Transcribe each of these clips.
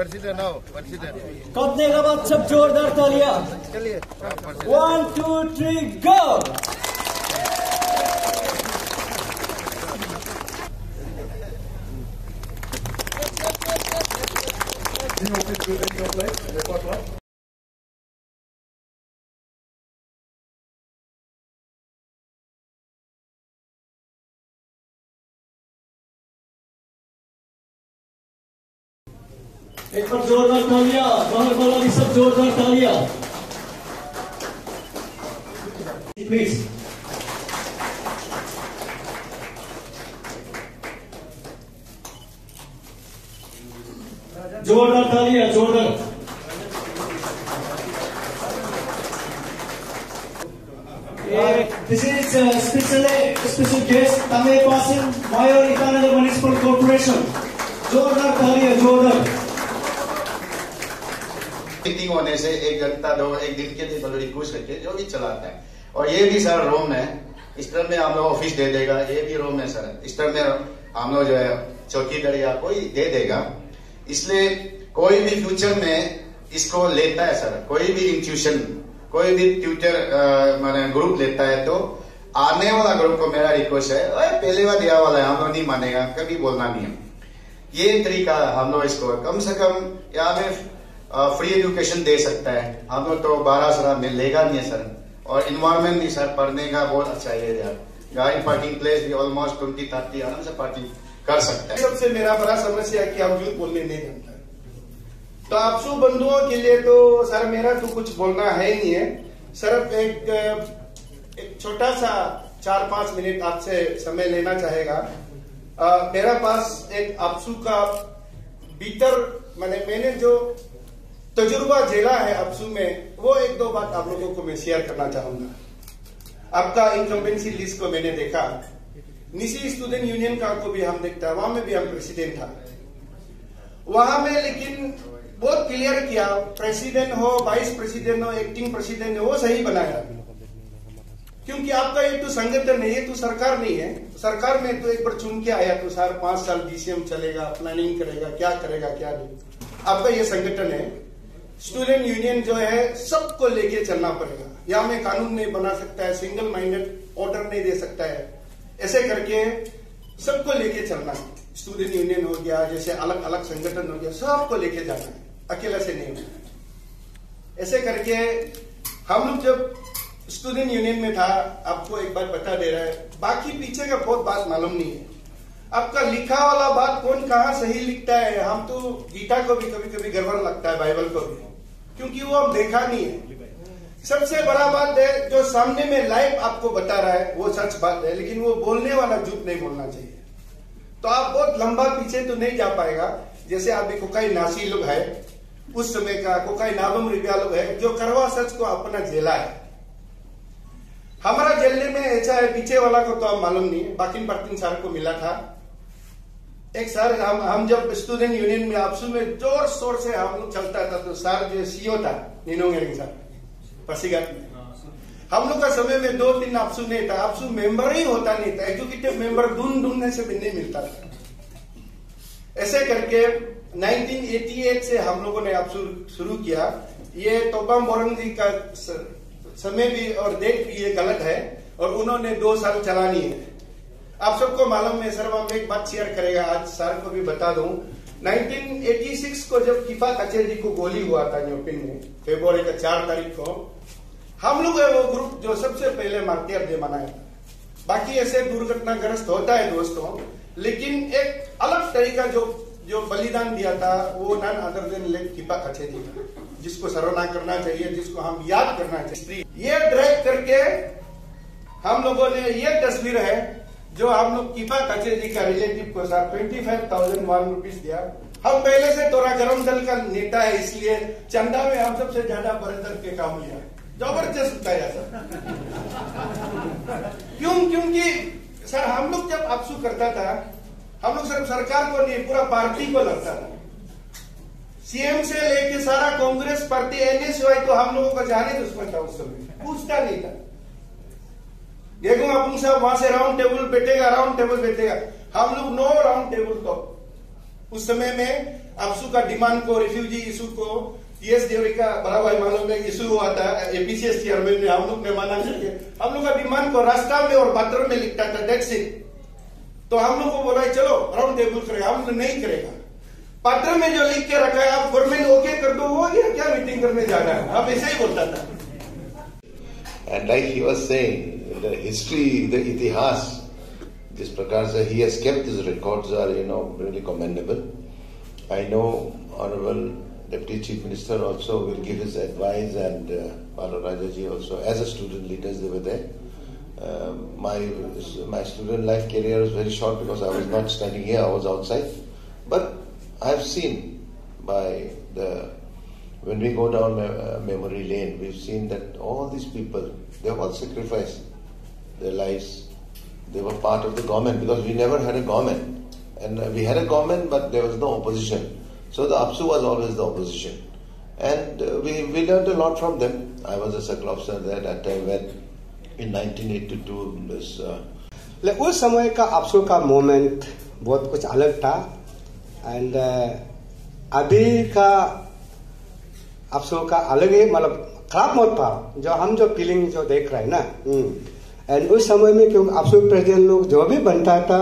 President का आओ president कपने के बाद सब जोरदार तालियाँ चलिए वन टू थ्री गो एक बार जोरदार तालियाँ बाहर वाला भी सब जोरदार तालियाँ प्लीज़ जोरदार तालियाँ जोरदार This is uh, specially special guest Tamil Qasim, Mayor Itanagar Municipal Corporation. जोरदार तालियाँ जोरदार मीटिंग होने से एक घंटा दो एक दिन के लिए बलूरी खुश करके जो भी चलाता है। और ये भी सर रोम है इस तरह में हम लोग ऑफ़िस दे देगा ये भी रोम है सर। इस तरह में हम लोग जो है चौकीदारी आपको ही दे देगा। इसलिए कोई भी फ्यूचर में इसको लेता है सर कोई भी इंस्टीट्यूशन कोई भी ट्यूटर माने ग्रुप लेता है तो आने वाला ग्रुप को मेरा रिक्वेस्ट है "ओए, पहले बार दिया वाला है हम लोग नहीं मानेगा कभी बोलना नहीं है। ये तरीका हम लोग इसको कम से कम यहाँ में फ्री एजुकेशन दे सकता है। हम लोग तो बारह सरा मिलेगा नहीं है सर। और इन्वायरमेंट भी सर। पढ़ने का बहुत अच्छा एरिया गाड़ी पार्किंग प्लेस भी ऑलमोस्ट ट्वेंटी थर्टी आराम से पार्किंग कर सकता है। सबसे मेरा बड़ा समस्या है कि हम झूठ बोलने नहीं जानता तो आपसू बंधुओं के लिए तो सर मेरा तो कुछ बोलना है नहीं है। सिर्फ़ एक एक छोटा सा चार पाँच मिनट आपसे समय लेना चाहेगा। अ, मेरा पास एक आपसू का भीतर मैंने मैंने जो तजुर्बा झेला है आपसू में, वो एक दो बात आप लोगों को मैं शेयर करना चाहूँगा। आपका इनकम्बेंसी लिस्ट को मैंने देखा। निशी स्टूडेंट यूनियन का को भी हम देखता है, वहाँ में भी हम प्रेसिडेंट था। वहाँ में लेकिन बहुत क्लियर किया प्रेसिडेंट हो वाइस प्रेसिडेंट हो एक्टिंग प्रेसिडेंट हो, वो सही बनाया। क्योंकि आपका ये तो संगठन है ये तो सरकार नहीं है। सरकार में तो एक बार चुन के आया तो सर, पाँच साल डीसीएम चलेगा प्लानिंग करेगा, क्या करेगा, क्या नहीं। आपका ये संगठन है। स्टूडेंट यूनियन जो है, सबको लेके चलना पड़ेगा। या में कानून नहीं बना सकता है सिंगल माइंडेड ऑर्डर नहीं दे सकता है। ऐसे करके सबको लेके चलना है। स्टूडेंट यूनियन हो गया, जैसे अलग अलग संगठन हो गया, सबको लेके जाना है। अकेला से नहीं होना। ऐसे करके हम लोग जब स्टूडेंट यूनियन में था, आपको एक बार बता दे रहा है, बाकी पीछे का बहुत बात मालूम नहीं है। आपका लिखा वाला बात कौन कहाँ सही लिखता है, हम तो गीता को भी कभी कभी गड़बड़ लगता है, बाइबल को भी। क्योंकि वो हम देखा नहीं है। सबसे बड़ा बात है, जो सामने में लाइव आपको बता रहा है, वो सच बात है, लेकिन वो बोलने वाला झूठ नहीं बोलना चाहिए। तो आप बहुत लंबा पीछे तो नहीं जा पाएगा। जैसे आप देखो, कई नासी लोग है, उस समय का कोकाई नाबम रिपिया लोग है, जो करवा सच को अपना झेला है। हमारा जेलने में ऐसा है, पीछे वाला को तो आप मालूम नहीं है बाकी बर्तिन सर को मिला था। एक सर, हम हम जब स्टूडेंट यूनियन में आपसू में ज़ोर शोर से हम लोग चलता था तो सर जो सीओ था नीनोंग सर पसीघाट में हम लोग का समय में दो तीन आपसू नहीं था, आपसू मेंबर ही होता नहीं था एग्जीक्यूटिव मेंबर ढूंढ ढूँढने से भी नहीं मिलता था। ऐसे करके 1988 से हम लोगों ने आपसू शुरू किया। ये तोबाम बोरंग जी का समय भी और डेट भी ये गलत है, और उन्होंने दो साल चलानी है। आप सबको मालूम है, सर हम एक बात शेयर करेगा, आज सर को भी बता दूँ। 1986 को जब किफा कचेरी को गोली हुआ था न्यूपिन में फेब्रुवरी का चार तारीख को, हम लोग है वो ग्रुप जो सबसे पहले मार्टियर डे मनाया था बाकी ऐसे दुर्घटनाग्रस्त होता है दोस्तों, लेकिन एक अलग तरीका जो जो बलिदान दिया था, वो none other than late Kipa Kacheri जिसको सराहना करना चाहिए, जिसको हम याद करना चाहिए। ये ड्राइव करके हम लोगों ने ये तस्वीर है जो हम लोग किफा कचेरी का रिलेटिव को sir twenty five thousand one rupees दिया। हम पहले से थोड़ा गरम दल का नेता है, इसलिए चंदा में हम सबसे ज़्यादा बरतर के काम लिया। ज़बरदस्त उठाया सर। क्यों, क्योंकि सर, हम लोग जब आपसू करता था, हम लोग सिर्फ़ सरकार को नहीं, पूरा पार्टी को लगता था। सीएम से लेके सारा कांग्रेस पार्टी, एनएसवाई तो हम लोगों का जाने दुश्मन था उस समय। पूछता नहीं था। देखो अपुंग साहब वहाँ से राउंड टेबल बैठेगा राउंड टेबल बैठेगा। हम लोग नो राउंड टेबल तो उस समय में आपसू का डिमांड को रिफ्यूजी इशू को टीएस देवरी का बड़ा भाई मानो में इशू हुआ था एपीसीएस चेयरमैन ने हम लोग ने माना करके हम लोग का डिमांड को रास्ता में और पत्र में लिखता था डेट्स तो हम लोग को बोला चलो राउंड टेबल करेगा हम लोग नहीं करेगा। पत्र में जो लिख के रखा है आप गवर्नमेंट ओके कर दो वो या क्या मीटिंग करने जा रहा है? आप ऐसे ही बोलता था। And like he was saying, the history, the itihas, this Prakar sir, he has kept his records are, you know, really commendable. I know Honorable Deputy Chief Minister also will give his advice and uh, Palo Rajaji also, as a student leaders they were there. Uh, my my student life career was very short because I was not standing here, I was outside. But I've seen by the when we go down uh, memory lane, we've seen that all these people, they've all sacrificed their lives. They were part of the government because we never had a government. And uh, we had a government, but there was no opposition. So the APSU was always the opposition. And uh, we, we learned a lot from them. I was a circle officer there at that time when in 1982 this uh, उस समय का अफसोस का moment बहुत कुछ अलग था and अभी का अफसोस का अलग ही मतलब खराब मत पाओ जो हम जो फीलिंग जो देख रहे हैं ना एंड उस समय में क्योंकि अफसोस प्रेसिडेंट लोग जो भी बनता था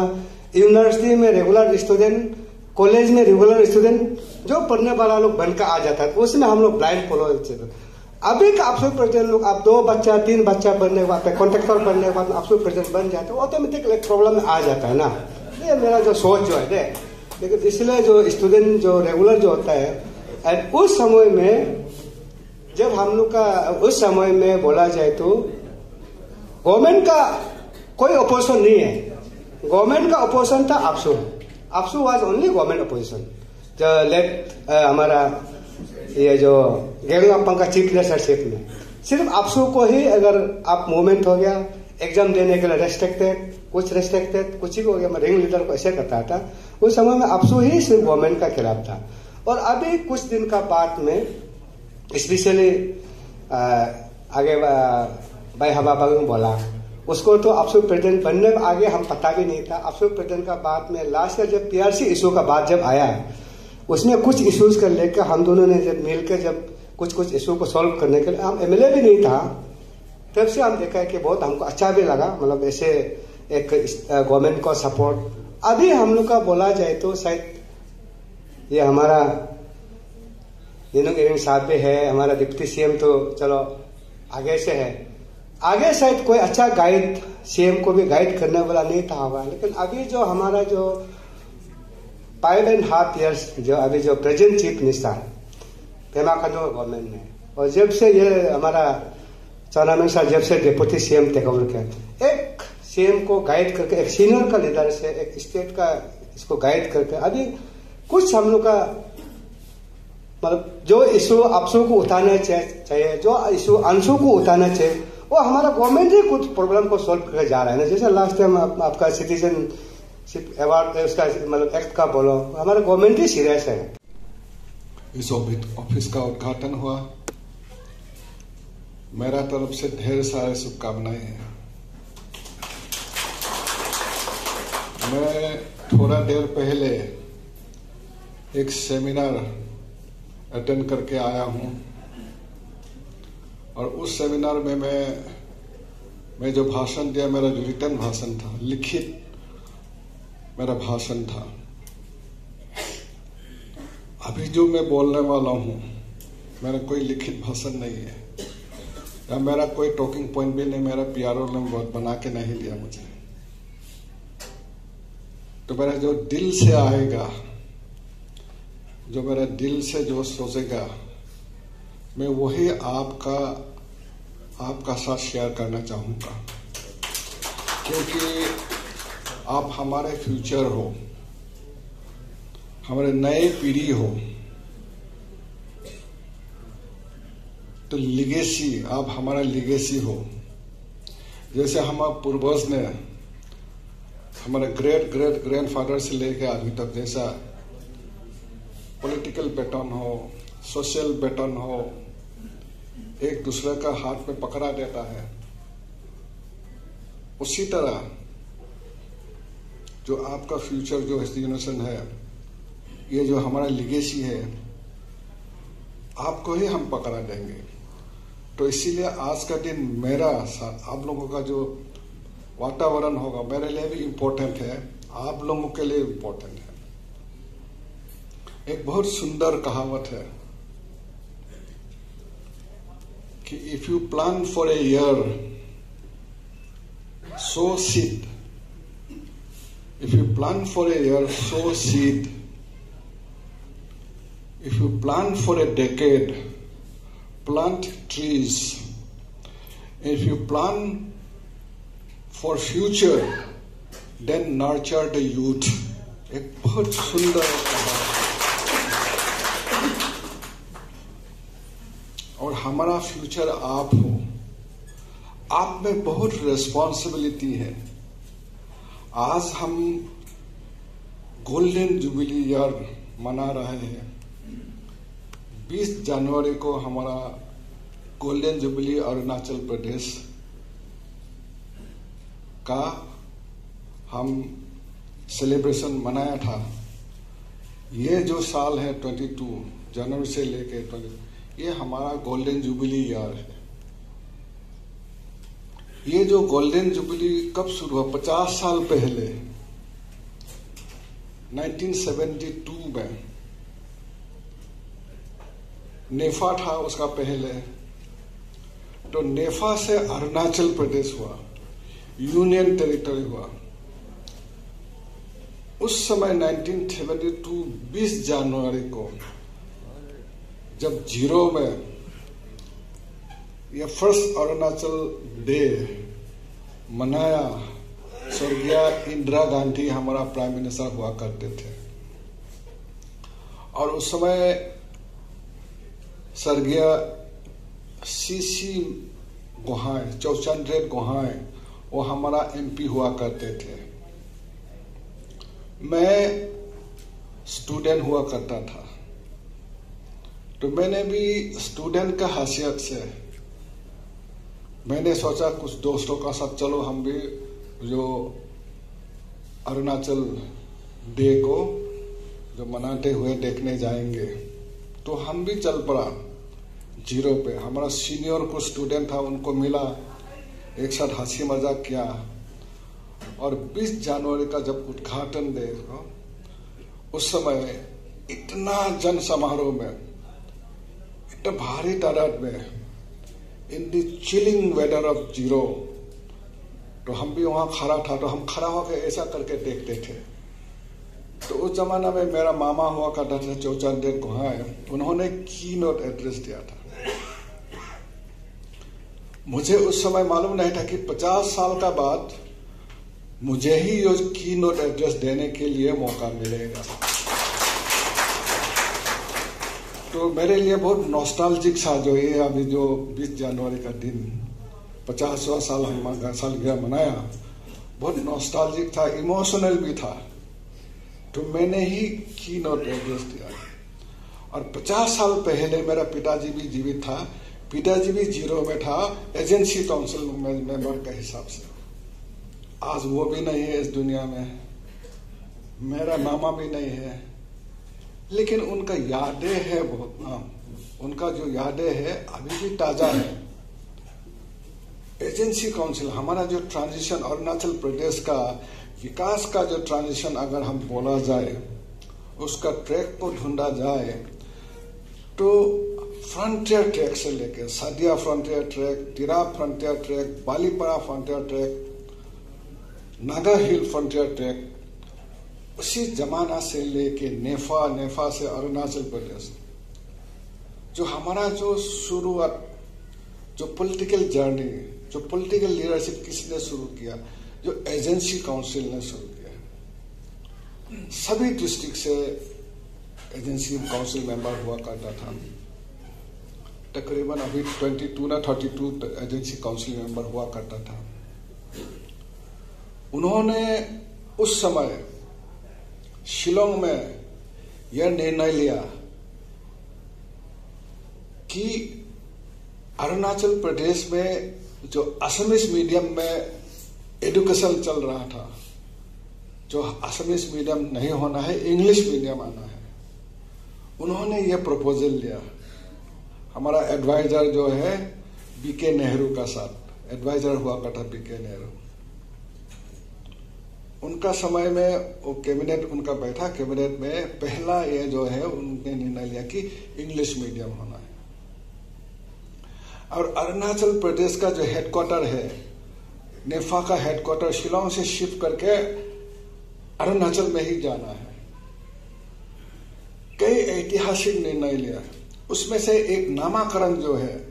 यूनिवर्सिटी में रेगुलर स्टूडेंट कॉलेज में रेगुलर स्टूडेंट जो पढ़ने वाला लोग बनकर आ जाता था, उसमें हम लोग ब्लाइंड फॉलो अभी का अफसर प्रेसिडेंट लोग, आप दो बच्चा, तीन बच्चा बनने के बाद कॉन्ट्रेक्टर बनने के बाद अफसर प्रेसिडेंट बन जाते हैं ऑटोमेटिक एक प्रॉब्लम आ जाता है ना। ये मेरा जो सोच जो है लेकिन इसलिए जो स्टूडेंट जो रेगुलर जो होता है एंड उस समय में, जब हम लोग का, उस समय में बोला जाए तो गवर्नमेंट का कोई अपोजिशन नहीं है। गवर्नमेंट का अपोजिशन था AAPSU. AAPSU was only government opposition जो लेट हमारा ये जो गेरुअप्पा का चीफ मिनिस्टरशिप में सिर्फ़ आपसू को ही अगर आप मूवमेंट हो गया एग्ज़ाम देने के लिए रेस्ट्रिक्टेड कुछ रेस्ट्रिक्टेड कुछ ही हो गया, मैं रिंग लीडर को ऐसे करता था, उस समय में आपसू ही सिर्फ़ गवर्नमेंट का खिलाफ था। और अभी कुछ दिन का बाद में स्पेशली आगे भाई हवा बगन बोला। उसको तो अफसर प्रेसिडेंट बनने में आगे हम पता भी नहीं था। अफसर प्रेसिडेंट का बाद में लास्ट ईयर जब पीआरसी इशू का बात जब आया उसमें कुछ इश्यूज़ कर लेकर हम दोनों ने जब मिलकर जब कुछ कुछ इशू को सॉल्व करने के लिए, हम एमएलए भी नहीं था। तब से हम देखा है कि बहुत हमको अच्छा भी लगा। मतलब ऐसे एक गवर्नमेंट का सपोर्ट अभी हम लोग का बोला जाए तो शायद ये हमारा जिन्होंने साहब भी है, हमारा डिप्टी सीएम तो चलो आगे से है। आगे शायद कोई अच्छा गाइड सीएम को भी गाइड करने वाला नहीं था हुआ लेकिन अभी जो हमारा जो फाइव एंड हाफ़ ईयर्स जो अभी जो प्रेजेंट चीफ मिनिस्टर है पेमा खांडू गवर्नमेंट में और जब से ये हमारा चौनामिंग साहब जब से डिप्टी सीएम टेक ओवर किया, एक सीएम को गाइड करके, एक सीनियर का लीडर से, एक स्टेट का इसको गाइड करके, अभी कुछ हम लोग का मतलब जो इशू अफसों को उठाना चाहिए, जो इशू अंशों को उठाना चाहिए वो हमारा गवर्नमेंट ही कुछ प्रॉब्लम को सॉल्व करके जा रहा है ना। जैसे लास्ट टाइम आप, आपका सिटीजनशिप अवार्ड उसका मतलब एक्ट का बोलो हमारा गवर्नमेंट ही सीरियस है। इस ऑफ़िस का उद्घाटन हुआ। मेरा तरफ़ से ढेर सारे शुभकामनाएँ हैं। मैं थोड़ा देर पहले एक सेमिनार अटेंड करके आया हूँ। और उस सेमिनार में मैं मैं जो भाषण दिया, मेरा जो रिटर्न भाषण था, लिखित मेरा भाषण था। अभी जो मैं बोलने वाला हूँ, मेरा कोई लिखित भाषण नहीं है। या मेरा कोई टॉकिंग पॉइंट भी नहीं, मेरा पीआरओ ने बना के नहीं लिया मुझे। तो मेरा जो दिल से आएगा, जो मेरा दिल से जो सोचेगा, मैं वही आपका आपका साथ शेयर करना चाहूँगा। क्योंकि आप हमारे फ्यूचर हो, हमारे नए पीढ़ी हो तो लिगेसी आप हमारा लिगेसी हो। जैसे हमारे पूर्वज ने हमारे ग्रेट ग्रेट ग्रैंडफादर से लेकर अभी तक, जैसा पॉलिटिकल पैटर्न हो सोशल पैटर्न हो एक दूसरे का हाथ में पकड़ा देता है। उसी तरह जो आपका फ्यूचर जो जनरेशन है, ये जो हमारा लिगेसी है, आपको ही हम पकड़ा देंगे। तो इसीलिए आज का दिन मेरा आप लोगों का जो वातावरण होगा, मेरे लिए भी इम्पोर्टेंट है। आप लोगों के लिए इम्पोर्टेंट है। एक बहुत सुंदर कहावत है। कि if you plan for a year sow seed if you plan for a year sow seed if you plan for a decade plant trees. If you plan for future, then nurture the youth. एक बहुत सुंदर हमारा future आप हो। आप में बहुत responsibility है। आज हम गोल्डन जुबिली ईयर मना रहे हैं। 20 जनवरी को हमारा गोल्डन जुबली अरुणाचल प्रदेश का हम सेलिब्रेशन मनाया था। ये जो साल है 22 जनवरी से लेके 20 ये हमारा गोल्डन जुबली ईयर है। ये जो गोल्डन जुबली कब शुरू हुआ? 50 साल पहले 1972 में। नेफा था उसका पहले। तो नेफा से अरुणाचल प्रदेश हुआ यूनियन टेरिटरी हुआ। उस समय 1972 20 जनवरी को जब ज़ीरो में यह फ़र्स्ट अरुणाचल डे मनाया, स्वर्गीय इंदिरा गांधी हमारा प्राइम मिनिस्टर हुआ करते थे। और उस समय स्वर्गीय सीसी गुहाए चौचंद्र गुहाए वो हमारा एमपी हुआ करते थे। मैं स्टूडेंट हुआ करता था। तो मैंने भी स्टूडेंट का हैसियत से मैंने सोचा कुछ दोस्तों का साथ चलो, हम भी जो अरुणाचल डे को जो मनाते हुए देखने जाएँगे। तो हम भी चल पड़ा ज़ीरो पे। हमारा सीनियर को स्टूडेंट था, उनको मिला, एक साथ हँसी मज़ाक किया। और 20 जनवरी का जब उद्घाटन देखो उस समय इतना जन समारोह में इतना भारी तादाद में in the chilling weather of zero तो हम भी वहाँ खड़ा था तो हम खड़ा होकर ऐसा करके देखते थे। तो उस जमाना में मेरा मामा हुआ करता था चौचंद गुहाए उन्होंने की नोट एड्रेस दिया था। मुझे उस समय मालूम नहीं था कि 50 साल का बाद मुझे ही की नोट एड्रेस देने के लिए मौका मिलेगा। तो मेरे लिए बहुत नॉस्टैल्जिक था जो ये अभी जो 20 जनवरी का दिन, पचासवा साल हम सालगिरह मनाया, बहुत नॉस्टैल्जिक था इमोशनल भी था। तो मैंने ही की नोट एड्रेस दिया। और 50 साल पहले मेरा पिताजी भी जीवित था, पिताजी भी ज़ीरो में था एजेंसी काउंसिल मेंबर के हिसाब से। आज वो भी नहीं है इस दुनिया में, मेरा मामा भी नहीं है। लेकिन उनका यादें है बहुत हाँ उनका जो यादें है, अभी भी ताज़ा है। एजेंसी काउंसिल, हमारा जो ट्रांजिशन अरुणाचल प्रदेश का विकास का जो ट्रांजिशन अगर हम बोला जाए, उसका ट्रैक को ढूंढा जाए तो फ्रंटियर ट्रैक से लेकर Sadiya frontier tract Tirap frontier tract, Balipara frontier tract, Naga hill frontier tract उसी जमाना से लेके नेफा नेफा से अरुणाचल प्रदेश, जो हमारा जो शुरुआत, जो पॉलिटिकल जर्नी जो पॉलिटिकल लीडरशिप किसने शुरू किया, जो एजेंसी काउंसिल ने शुरू किया, सभी डिस्ट्रिक्ट से एजेंसी काउंसिल मेंबर हुआ करता था। तकरीबन अभी 22 ना 32 एजेंसी काउंसिल मेंबर हुआ करता था। उन्होंने उस समय शिलोंग में यह निर्णय लिया कि अरुणाचल प्रदेश में जो असमीज मीडियम में एजुकेशन चल रहा था, जो असमीज मीडियम नहीं होना है इंग्लिश मीडियम आना है, उन्होंने ये प्रपोजल लिया। हमारा एडवाइजर जो है बीके नेहरू का साथ एडवाइजर हुआ करता बीके नेहरू उनका समय में वो कैबिनेट उनका बैठा कैबिनेट में पहला ये जो है, उनने निर्णय लिया कि इंग्लिश मीडियम होना है। और अरुणाचल प्रदेश का जो हेडक्वार्टर है नेफा का हेडक्वार्टर शिलोंग से शिफ्ट करके अरुणाचल में ही जाना है। कई ऐतिहासिक निर्णय लिया। उसमें से एक नामाकरण जो है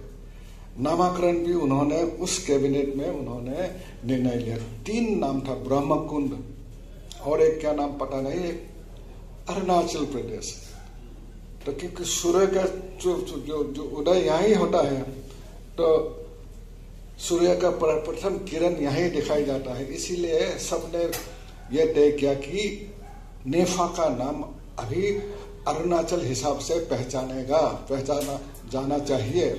नामाकरण भी उन्होंने, उस कैबिनेट में उन्होंने निर्णय लिया। तीन नाम था ब्रह्म कुंड और एक क्या नाम, पता नहीं, एक अरुणाचल प्रदेश। तो क्योंकि सूर्य का जो जो उदय यहाँ ही होता है तो सूर्य का प्रथम किरण यहीं दिखाई जाता है। इसीलिए सबने ये तय किया कि नेफा का नाम अभी अरुणाचल हिसाब से पहचानेगा, पहचाना, जाना चाहिए।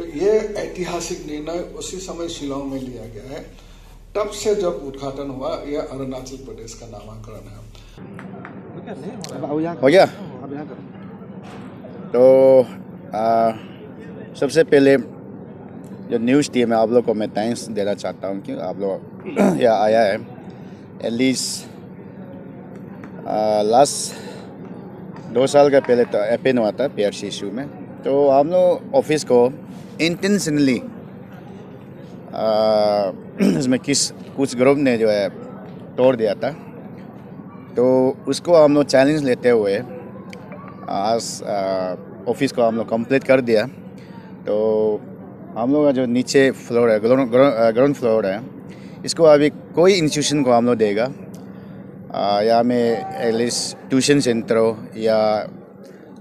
तो ये ऐतिहासिक निर्णय उसी समय शिलोंग में लिया गया है। तब से जब उद्घाटन हुआ यह अरुणाचल प्रदेश का नामाकरण है। हो गया? तो आ, सबसे पहले जो न्यूज़ टीम है आप लोग को मैं थैंक्स देना चाहता हूँ कि आप लोग यहाँ आया है। एटलीस्ट लास्ट दो साल का पहले तो एपेन हुआ था पी आर इशू में। तो हम लोग ऑफ़िस को इंटेंशनली इसमें किस कुछ ग्रुप ने जो है तोड़ दिया था। तो उसको हम लोग चैलेंज लेते हुए आज ऑफ़िस को हम लोग कंप्लीट कर दिया। तो हम लोग का जो नीचे फ्लोर है ग्राउंड फ्लोर है इसको अभी कोई इंस्टीट्यूशन को हम लोग देगा। आ, या में एटलीस्ट ट्यूशन सेंटर हो या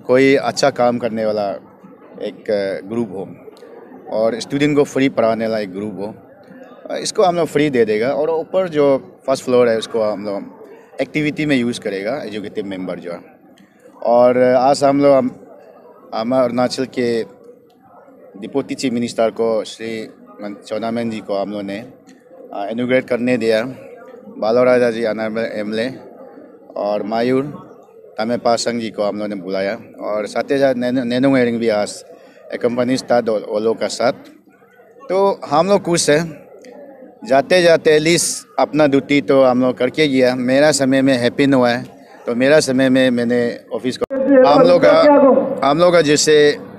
कोई अच्छा काम करने वाला एक ग्रुप हो। और स्टूडेंट को फ्री पढ़ाने वाला एक ग्रुप हो इसको हम लोग फ्री दे देगा और ऊपर जो फ़र्स्ट फ्लोर है, उसको हम लोग एक्टिविटी में यूज़ करेगा एजुकेटिव मेंबर जो है। और आज हम लोग हम अरुणाचल के डिपोटी चीफ मिनिस्टर को, श्री चौनामैन जी को हम लोग ने इनोग्रेट करने दिया। बालो राजा जी अनर्बल एम और मायूर तमे पासंग जी को हम लोग ने बुलाया। और साथ ही साथ नैनो एरिंग भी आज कंपनीज़ था ओलो का साथ तो हम लोग खुश हैं। जाते जाते एटलीस्ट अपना ड्यूटी तो हम लोग करके गया मेरा समय में हैप्पी हुआ है। तो मेरा समय में मैंने ऑफ़िस को हम लोग का हम लोग का जैसे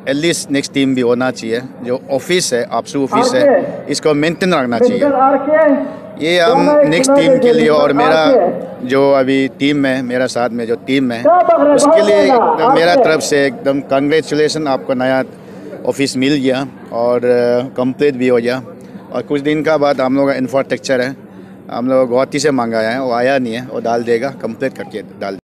एटलीस्ट नेक्स्ट टीम भी होना चाहिए। जो ऑफ़िस है, आपसू ऑफ़िस है, इसको मेंटेन रखना चाहिए। ये हम नेक्स्ट टीम के लिए और मेरा जो अभी टीम में मेरा साथ में जो टीम है, उसके लिए मेरा तरफ़ से एकदम कंग्रेचुलेसन आपको नया ऑफ़िस मिल गया और कंप्लीट भी हो गया। और कुछ दिन का बाद हम लोग का इंफ्रास्ट्रक्चर है, हम लोग गुवाहाटी से मंगाया है, वो आया नहीं है, वो डाल देगा कंप्लीट करके डाल